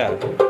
Yeah.